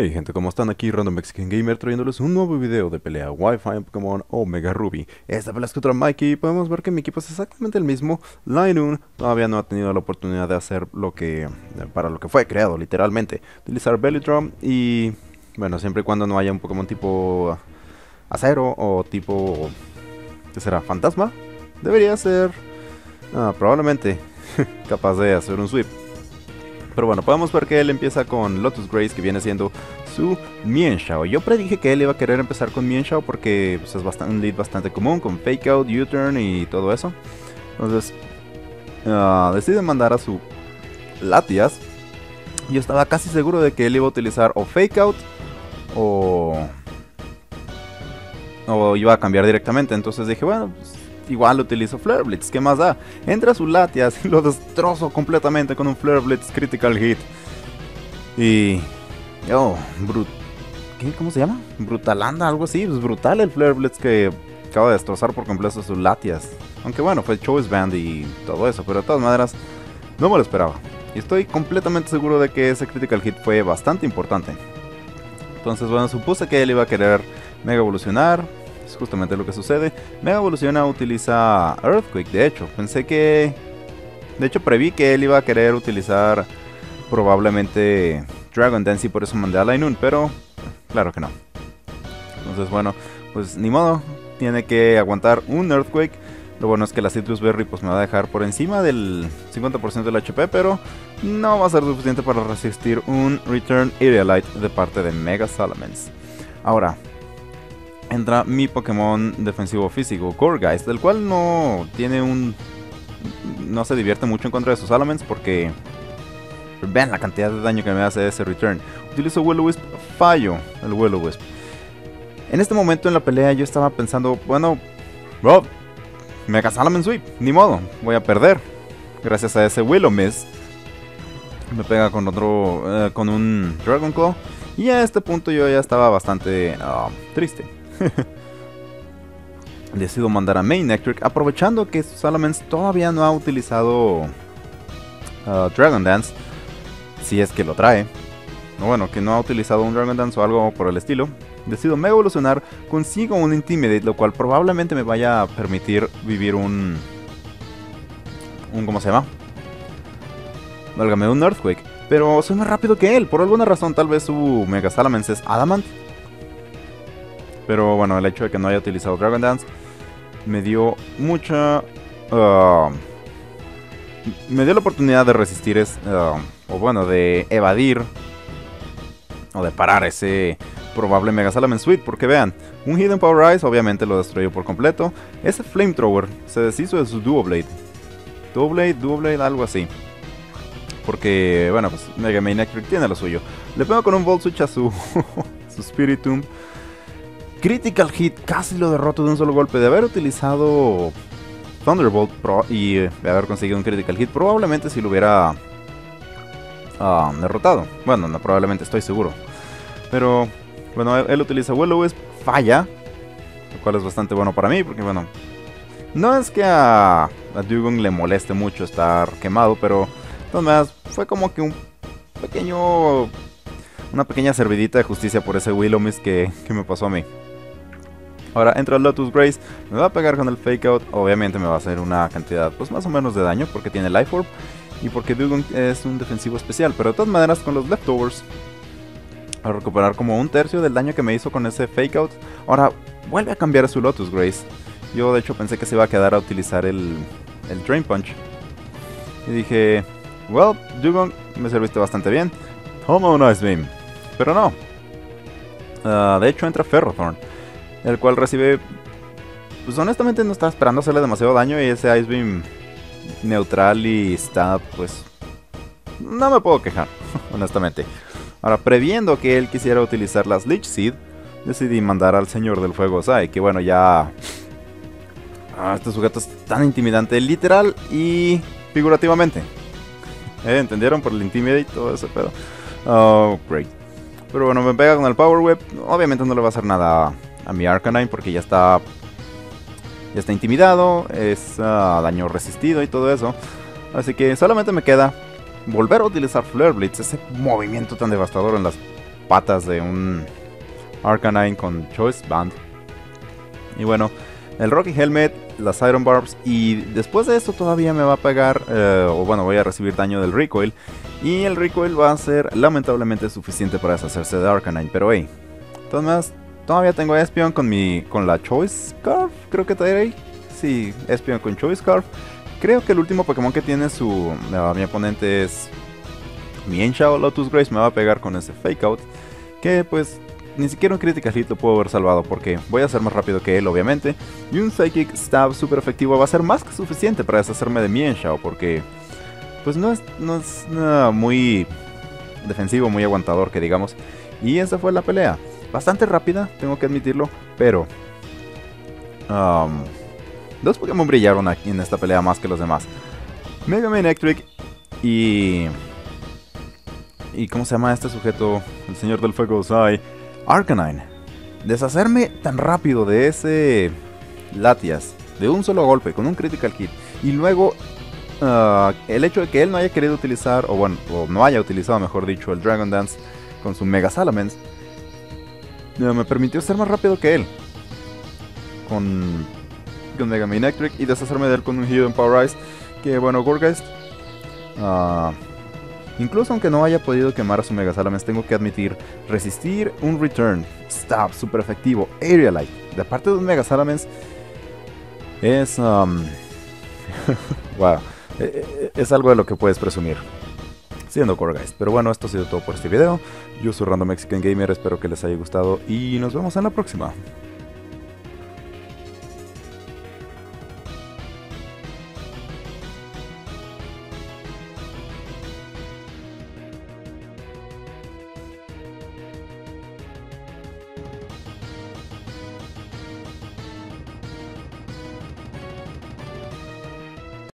Hey gente, ¿cómo están? Aquí Random Mexican Gamer trayéndoles un nuevo video de pelea Wi-Fi en Pokémon Omega Ruby. Esta pelea es contra Mikey y podemos ver que mi equipo es exactamente el mismo. Linoon todavía no ha tenido la oportunidad de hacer lo que... para lo que fue creado, literalmente. Utilizar Belly Drum y... bueno, siempre y cuando no haya un Pokémon tipo... acero o tipo... ¿qué será? ¿Fantasma? Debería ser... Ah, probablemente capaz de hacer un sweep. Pero bueno, podemos ver que él empieza con Lotus Grace, que viene siendo su. Yo predije que él iba a querer empezar con Mienshao porque pues, es un lead bastante común, con Fake Out, U-Turn y todo eso. Entonces, uh, decide mandar a su Latias. Yo estaba casi seguro de que él iba a utilizar o Fake Out o... O iba a cambiar directamente. Entonces dije, bueno, pues, igual utilizo Flare Blitz, ¿qué más da? Entra su Latias y lo destrozo completamente con un Flare Blitz Critical Hit. Y... Oh, brut... ¿Qué? ¿Cómo se llama? Brutalanda, algo así. Es brutal el Flare Blitz que acaba de destrozar por completo sus Latias. Aunque bueno, fue Choice Band y todo eso, pero de todas maneras no me lo esperaba. Y estoy completamente seguro de que ese Critical Hit fue bastante importante. Entonces, bueno, supuse que él iba a querer Mega Evolucionar, es justamente lo que sucede. Mega Evoluciona utiliza Earthquake, de hecho. Pensé que... De hecho, preví que él iba a querer utilizar probablemente Dragon Dance y por eso mandé a Lainun, pero claro que no. Entonces, bueno, pues ni modo. Tiene que aguantar un Earthquake. Lo bueno es que la Citrus Berry pues me va a dejar por encima del 50% del HP, pero no va a ser suficiente para resistir un Return Light de parte de Mega Salamence. Ahora, entra mi Pokémon defensivo físico, Gourgeist, del cual no tiene un... no se divierte mucho en contra de sus Salamence porque... Vean la cantidad de daño que me hace ese return. Utilizo Will Wisp, fallo el Will Wisp. En este momento en la pelea yo estaba pensando, bueno, bro, Mega Salamence Sweep, ni modo, voy a perder. Gracias a ese Willow Miss. Me pega con otro, eh, con un Dragon Claw. Y a este punto yo ya estaba bastante ah, triste. Decido mandar a Main Electric, aprovechando que Salamence todavía no ha utilizado uh, Dragon Dance, si es que lo trae. Bueno, que no ha utilizado un Dragon Dance o algo por el estilo. Decido mega evolucionar, consigo un Intimidate, lo cual probablemente me vaya a permitir vivir un... un ¿Cómo se llama? Válgame, un Earthquake. Pero soy más rápido que él, por alguna razón, tal vez su Mega Salamence es Adamant. Pero bueno, el hecho de que no haya utilizado Dragon Dance me dio mucha... Uh, me dio la oportunidad de resistir, es, uh, o bueno, de evadir o de parar ese probable Mega Salamence Suite. Porque vean, un Hidden Power Rise obviamente lo destruyó por completo. Ese Flamethrower se deshizo de su Duo Blade. Duo Blade, Blade, algo así. Porque, bueno, pues Mega Man tiene lo suyo. Le pego con un Volt Switch a su, su Spiritomb. Critical Hit, casi lo derroto de un solo golpe. De haber utilizado Thunderbolt y eh, de haber conseguido un Critical Hit, probablemente si lo hubiera ah, derrotado. Bueno, no, probablemente estoy seguro. Pero, bueno, él, utiliza Willow falla. Lo cual es bastante bueno para mí, porque bueno, no es que a, a Dugong le moleste mucho estar quemado, pero entonces fue como que un pequeño una pequeña servidita de justicia por ese Willowmist que, que me pasó a mí. Ahora entra Lotus Grace, me va a pegar con el Fake Out, obviamente me va a hacer una cantidad pues más o menos de daño porque tiene Life Orb y porque Dugong es un defensivo especial, pero de todas maneras con los Leftovers a recuperar como un tercio del daño que me hizo con ese Fake Out. Ahora vuelve a cambiar su Lotus Grace. Yo de hecho pensé que se iba a quedar a utilizar el, el Drain Punch. Y dije, well, Dugong, me serviste bastante bien. Toma un Ice Beam. Pero no. Ah, de hecho entra Ferrothorn el cual recibe... Pues honestamente no estaba esperando hacerle demasiado daño y ese Ice Beam neutral y está pues... No me puedo quejar, honestamente. Ahora, previendo que él quisiera utilizar las Leech Seed, decidí mandar al Señor del Fuego Sai, que bueno, ya... Ah, este sujeto es tan intimidante, literal y figurativamente. ¿Eh? ¿Entendieron? Por el Intimidate y todo ese pedo. Oh, great. Pero bueno, me pega con el Power Whip. Obviamente no le va a hacer nada a mi Arcanine porque ya está ya está intimidado, es ah, daño resistido y todo eso. Así que solamente me queda volver a utilizar Flare Blitz, ese movimiento tan devastador en las patas de un Arcanine con Choice Band. Y bueno, el Rocky Helmet, las Iron Barbs y después de esto todavía me va a pegar, eh, o bueno, voy a recibir daño del Recoil. Y el Recoil va a ser lamentablemente suficiente para deshacerse de Arcanine, pero hey, entonces todavía tengo Espion con mi con la Choice Scarf, creo que traeré. Sí, Espion con Choice Scarf. Creo que el último Pokémon que tiene su mi oponente es mi Enshao Lotus Grace me va a pegar con ese Fake Out que pues ni siquiera un Critical Hit lo puedo haber salvado porque voy a ser más rápido que él, obviamente. Y un Psychic Stab super efectivo va a ser más que suficiente para deshacerme de mi Enshao porque, pues no es, no es nada muy defensivo, muy aguantador, que digamos. Y esa fue la pelea. Bastante rápida, tengo que admitirlo, pero. Um, dos Pokémon brillaron aquí en esta pelea más que los demás. Mega Man Electric y. ¿Y cómo se llama este sujeto? El señor del fuego Sai. Arcanine. Deshacerme tan rápido de ese Latias, de un solo golpe, con un critical hit, y luego uh, el hecho de que él no haya querido utilizar, o bueno, o no haya utilizado, mejor dicho, el Dragon Dance con su Mega Salamence, me permitió ser más rápido que él. Con, con Mega Man Electric y deshacerme de él con un Hidden Power Ice. Que bueno, Gorgeist. Uh, Incluso aunque no haya podido quemar a su Mega Salamence, tengo que admitir, resistir un return, stab, super efectivo, Light, de parte de un Mega Salamence, es... Um, wow, e, e, es algo de lo que puedes presumir. Siendo Core Guys. Pero bueno, esto ha sido todo por este video. Yo soy Random Mexican Gamer, espero que les haya gustado y nos vemos en la próxima.